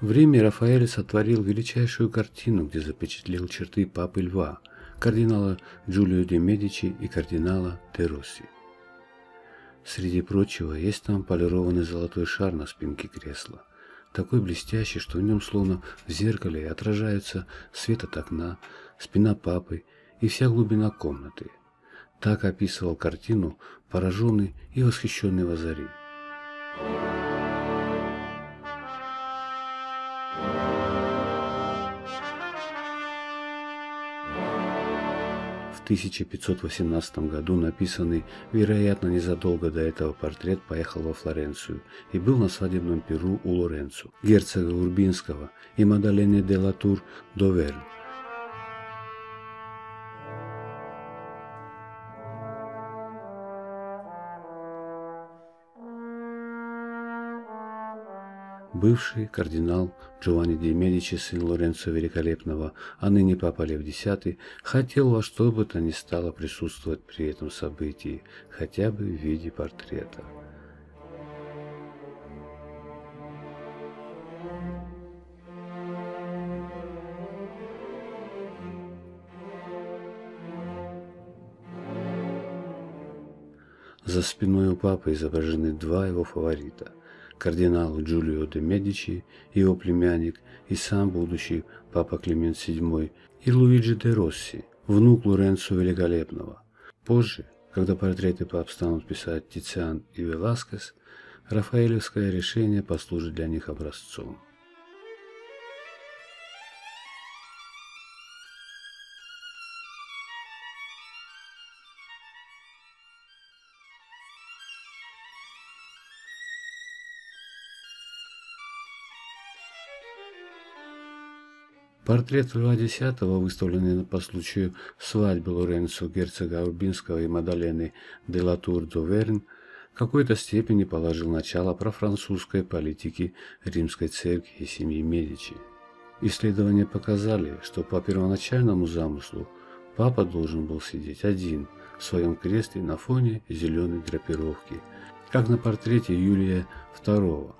В Риме Рафаэль сотворил величайшую картину, где запечатлел черты папы Льва, кардинала Джулио де Медичи и кардинала де Росси. Среди прочего, есть там полированный золотой шар на спинке кресла, такой блестящий, что в нем словно в зеркале отражаются свет от окна, спина папы и вся глубина комнаты. Так описывал картину пораженный и восхищенный Вазари. 1518 году написанный, вероятно, незадолго до этого портрет поехал во Флоренцию и был на свадебном перу у Лоренцо, герцога Урбинского и Мадалене де Латур Доверн. Бывший кардинал Джованни де Медичи, сын Лоренцо Великолепного, а ныне Папа Лев X, хотел во что бы то ни стало присутствовать при этом событии, хотя бы в виде портрета. За спиной у папы изображены два его фаворита – кардинал Джулио де Медичи, его племянник и сам будущий папа Климент VII, и Луиджи де Росси, внук Лоренцо Великолепного. Позже, когда портреты пап станут писать Тициан и Веласкес, Рафаэлевское решение послужит для них образцом. Портрет Льва X, выставленный по случаю свадьбы Лоренцо, герцога Урбинского и Мадалены де Латур Доверн, в какой-то степени положил начало профранцузской политике римской церкви и семьи Медичи. Исследования показали, что по первоначальному замыслу папа должен был сидеть один в своем кресле на фоне зеленой драпировки, как на портрете Юлия II,